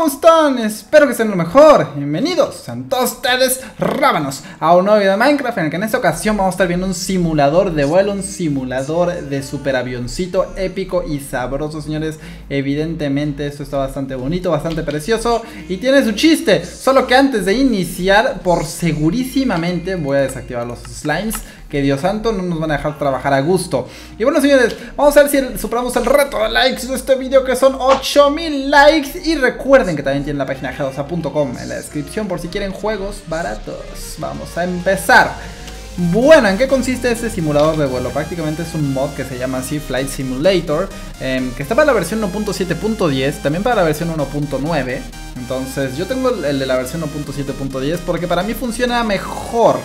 ¿Cómo están? Espero que estén lo mejor. Bienvenidos a todos ustedes, rábanos, a un nuevo video de Minecraft en el que en esta ocasión vamos a estar viendo un simulador de vuelo, un simulador de superavioncito épico y sabroso, señores. Evidentemente esto está bastante bonito, bastante precioso y tiene su chiste. Solo que antes de iniciar, por segurísimamente voy a desactivar los slimes que Dios santo no nos van a dejar trabajar a gusto. Y bueno, señores, vamos a ver si superamos el reto de likes de este video que son 8000 likes. Y recuerden que también tienen la página g2a.com en la descripción por si quieren juegos baratos. Vamos a empezar. Bueno, ¿en qué consiste este simulador de vuelo? Prácticamente es un mod que se llama así Flight Simulator, em, que está para la versión 1.7.10, también para la versión 1.9. Entonces yo tengo el de la versión 1.7.10 porque para mí funciona mejor.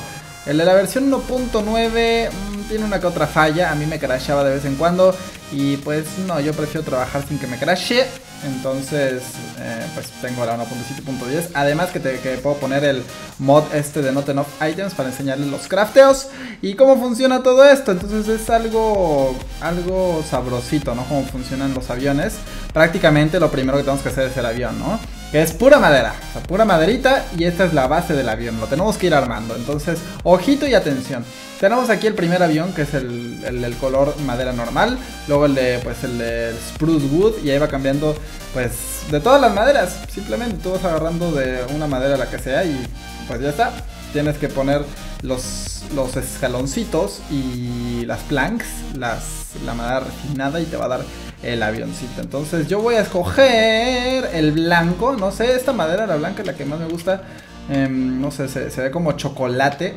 El de la versión 1.9 mm, tiene una que otra falla, a mí me crashaba de vez en cuando y pues no, yo prefiero trabajar sin que me crashe. Entonces, eh, pues tengo la 1.7.10. Además que, te, puedo poner el mod este de Not Enough Items para enseñarles los crafteos y cómo funciona todo esto. Entonces es algo, algo sabrosito, ¿no? Cómo funcionan los aviones. Prácticamente lo primero que tenemos que hacer es el avión, ¿no? Que es pura madera, o sea, pura maderita y esta es la base del avión. Lo tenemos que ir armando. Entonces, ojito y atención. Tenemos aquí el primer avión, que es el, el, color madera normal. Luego el de, pues, el de spruce wood. Y ahí va cambiando, pues, de todas las maderas. Simplemente tú vas agarrando de una madera la que sea y pues ya está. Tienes que poner los, los escaloncitos y las planks, las, la madera refinada y te va a dar el avioncito. Entonces yo voy a escoger el blanco. No sé, esta madera, la blanca, es la que más me gusta. Em, no sé, se, se ve como chocolate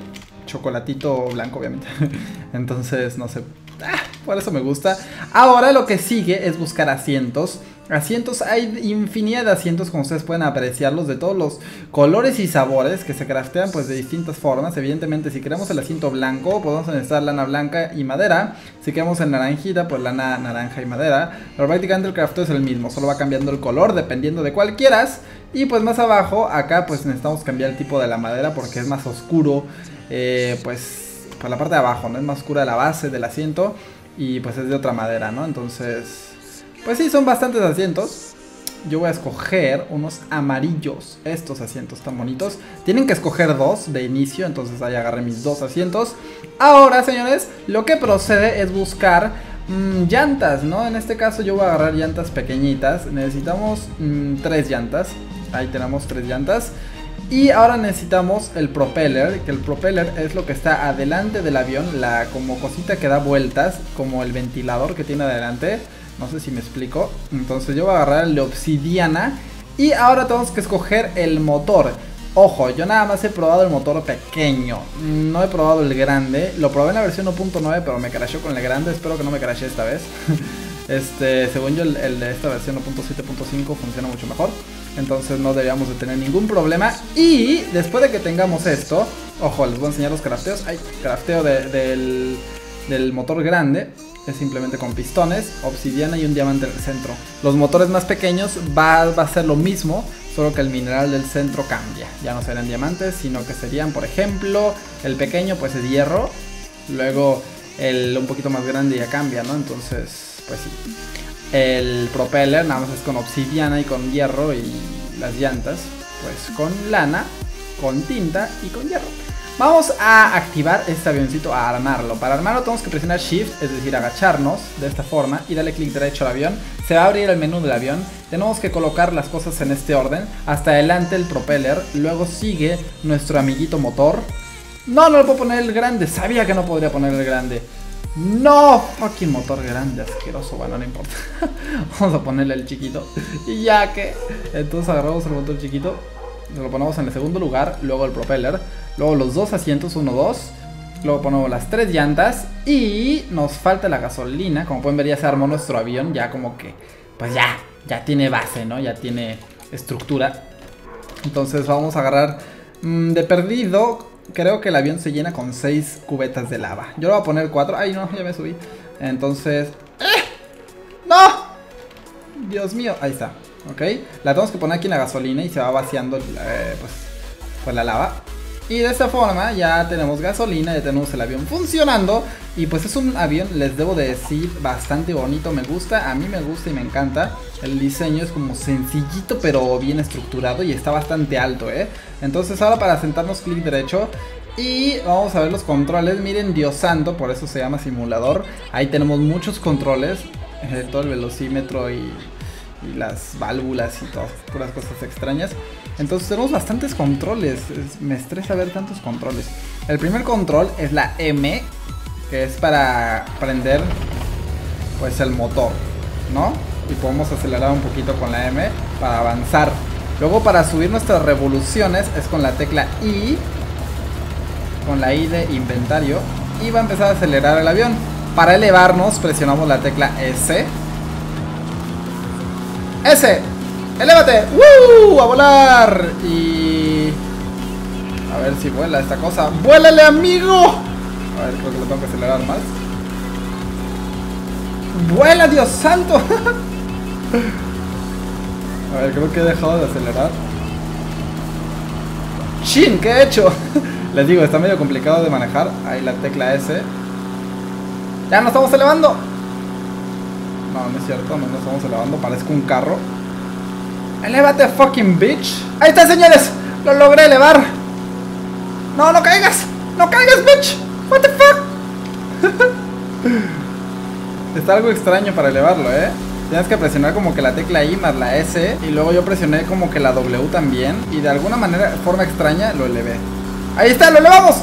chocolatito blanco, obviamente. Entonces, no sé. Ah, por eso me gusta. Ahora lo que sigue es buscar asientos. Asientos, hay infinidad de asientos como ustedes pueden apreciarlos de todos los colores y sabores que se craftean pues de distintas formas. Evidentemente si queremos el asiento blanco podemos necesitar lana blanca y madera. Si queremos el naranjita pues lana naranja y madera. Pero prácticamente el crafteo es el mismo, solo va cambiando el color dependiendo de cuál quieras. Y pues más abajo acá pues necesitamos cambiar el tipo de la madera porque es más oscuro. Eh, pues por la parte de abajo, ¿no? Es más oscura la base del asiento y pues es de otra madera, ¿no? Entonces pues sí, son bastantes asientos. Yo voy a escoger unos amarillos. Estos asientos tan bonitos. Tienen que escoger dos de inicio. Entonces ahí agarré mis dos asientos. Ahora, señores, lo que procede es buscar mm, llantas, ¿no? En este caso yo voy a agarrar llantas pequeñitas. Necesitamos mm, tres llantas. Ahí tenemos tres llantas. Y ahora necesitamos el propeller, que el propeller es lo que está adelante del avión, la como cosita que da vueltas, como el ventilador que tiene adelante. No sé si me explico. Entonces yo voy a agarrar el de obsidiana. Y ahora tenemos que escoger el motor. Ojo, yo nada más he probado el motor pequeño. No he probado el grande. Lo probé en la versión 1.9, pero me crashó con el grande. Espero que no me crashe esta vez. este, según yo, el, de esta versión 1.7.5 funciona mucho mejor. Entonces no deberíamos de tener ningún problema. Y después de que tengamos esto, ojo, les voy a enseñar los crafteos. Hay crafteo del, del motor grande es simplemente con pistones, obsidiana y un diamante en el centro. Los motores más pequeños va, a ser lo mismo, solo que el mineral del centro cambia. Ya no serán diamantes, sino que serían, por ejemplo, el pequeño pues es hierro, luego el un poquito más grande ya cambia, ¿no? Entonces, pues sí. El propeller nada más es con obsidiana y con hierro y las llantas, pues con lana, con tinta y con hierro. Vamos a activar este avioncito, a armarlo. Para armarlo tenemos que presionar Shift, es decir, agacharnos de esta forma y darle clic derecho al avión. Se va a abrir el menú del avión. Tenemos que colocar las cosas en este orden. Hasta adelante el propeller, luego sigue nuestro amiguito motor. No, no le puedo poner el grande, sabía que no podría poner el grande. No, fucking motor grande, asqueroso, bueno, no importa. Vamos a ponerle el chiquito. Y ya que, entonces agarramos el motor chiquito lo ponemos en el segundo lugar, luego el propeller, luego los dos asientos, uno, dos, luego ponemos las tres llantas y nos falta la gasolina, como pueden ver ya se armó nuestro avión, ya como que, pues ya, ya tiene base, ¿no? Ya tiene estructura. Entonces vamos a agarrar mm, de perdido, creo que el avión se llena con seis cubetas de lava. Yo lo voy a poner cuatro, ay no, ya me subí. Entonces, ¡eh! ¡No! Dios mío, ahí está. ¿Ok? La tenemos que poner aquí en la gasolina y se va vaciando eh, pues, pues, la lava. Y de esta forma ya tenemos gasolina, ya tenemos el avión funcionando. Y pues es un avión, les debo de decir, bastante bonito. Me gusta, a mí me gusta y me encanta. El diseño es como sencillito pero bien estructurado y está bastante alto, ¿eh? Entonces ahora para sentarnos clic derecho y vamos a ver los controles. Miren, Dios santo, por eso se llama simulador. Ahí tenemos muchos controles. Eh, todo el velocímetro y, y las válvulas y todas puras cosas extrañas. Entonces tenemos bastantes controles. me estresa ver tantos controles. El primer control es la M, que es para prender pues el motor, ¿no? Y podemos acelerar un poquito con la M para avanzar. Luego para subir nuestras revoluciones es con la tecla I, con la I de inventario, y va a empezar a acelerar el avión. Para elevarnos presionamos la tecla S. S. ¡Elévate! ¡Woo! ¡A volar! Y... A ver si vuela esta cosa. ¡Vuélale, amigo! A ver, creo que lo tengo que acelerar más. ¡Vuela, Dios santo! A ver, creo que he dejado de acelerar. ¡Chin! ¿Qué he hecho? Les digo, está medio complicado de manejar. Ahí la tecla S. ¡Ya nos estamos elevando! No, no es cierto, no nos estamos elevando. Parezco un carro. Elévate, fucking bitch. Ahí está, señores. Lo logré elevar. No, no caigas. No caigas, bitch. What the fuck. está algo extraño para elevarlo, eh. Tienes que presionar como que la tecla I más la S. Y luego yo presioné como que la W también. Y de alguna manera, forma extraña, lo elevé. Ahí está, lo elevamos.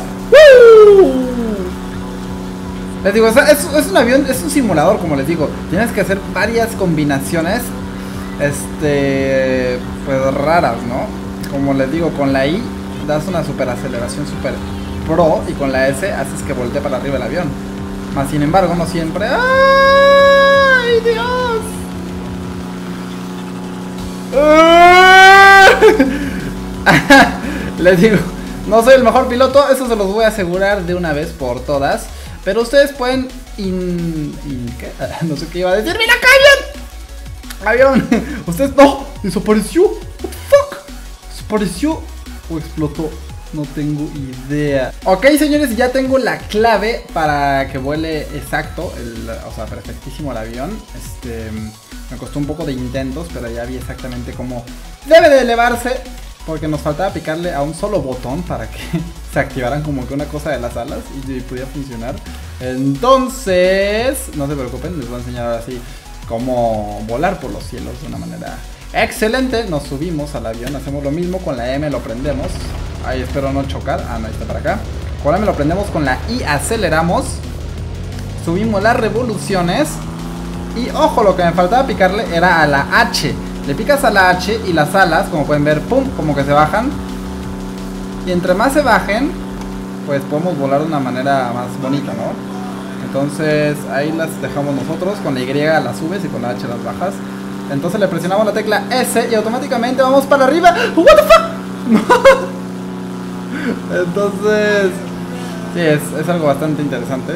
Les digo, es, un avión, es un simulador, como les digo. Tienes que hacer varias combinaciones este, pues raras, ¿no? Como les digo, con la I das una super aceleración super pro y con la S haces que voltee para arriba el avión. Más sin embargo, no siempre. ¡Ay, Dios! les digo, no soy el mejor piloto, eso se los voy a asegurar de una vez por todas. Pero ustedes pueden. In, ¿qué? No sé qué iba a decir. ¡Mira, callen! Avión, usted no, desapareció. What the fuck? Desapareció o explotó. No tengo idea. Ok, señores, ya tengo la clave para que vuele exacto, el, o sea, perfectísimo el avión. Este, me costó un poco de intentos, pero ya vi exactamente cómo debe de elevarse. Porque nos faltaba picarle a un solo botón para que se activaran como que una cosa de las alas y pudiera funcionar. Entonces, no se preocupen, les voy a enseñar ahora sí cómo volar por los cielos de una manera excelente. Nos subimos al avión, hacemos lo mismo con la M, lo prendemos. Ahí espero no chocar. Ah, no, está para acá. Con la M lo prendemos con la I, aceleramos. Subimos las revoluciones. Y ojo, lo que me faltaba picarle era a la H. Le picas a la H y las alas, como pueden ver, pum, como que se bajan. Y entre más se bajen, pues podemos volar de una manera más bonita, ¿no? Entonces ahí las dejamos nosotros, con la Y las subes y con la H las bajas. Entonces le presionamos la tecla S y automáticamente vamos para arriba. What the fuck? Entonces, sí, es, algo bastante interesante.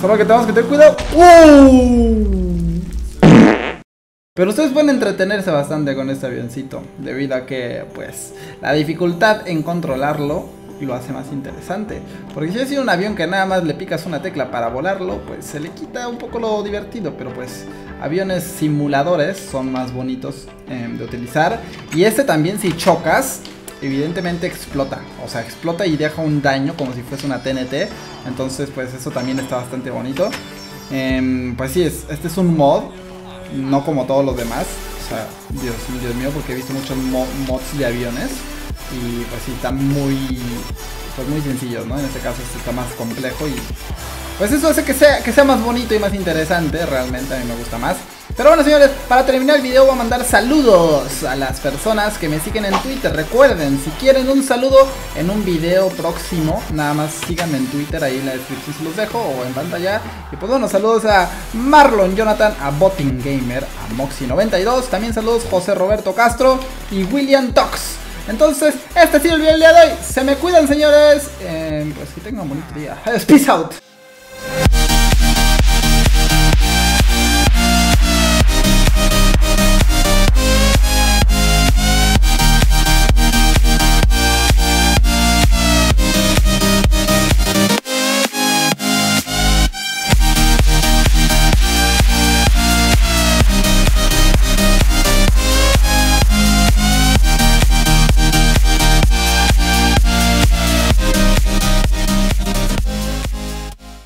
Solo que tenemos que tener cuidado. Pero ustedes pueden entretenerse bastante con este avioncito, debido a que, pues, la dificultad en controlarlo lo hace más interesante. Porque si es un avión que nada más le picas una tecla para volarlo, pues se le quita un poco lo divertido, pero pues aviones simuladores son más bonitos em, de utilizar. Y este también si chocas, evidentemente explota. O sea, explota y deja un daño como si fuese una TNT. Entonces pues eso también está bastante bonito. Em, pues sí, es, este es un mod, no como todos los demás. O sea, Dios, Dios mío, porque he visto muchos mods de aviones y pues sí, está muy, pues muy sencillo, ¿no? En este caso este está más complejo y pues eso hace que sea, que sea más bonito y más interesante, realmente a mí me gusta más. Pero bueno señores, para terminar el video voy a mandar saludos a las personas que me siguen en Twitter. Recuerden, si quieren un saludo en un video próximo, nada más síganme en Twitter, ahí en la descripción se los dejo o en pantalla. Y pues bueno, saludos a Marlon Jonathan, a Botting Gamer, a Moxie92, también saludos José Roberto Castro y William Tox. Entonces, este ha sido el video del día de hoy. Se me cuidan, señores. Eh, pues que tengan un bonito día. Peace out.